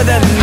more than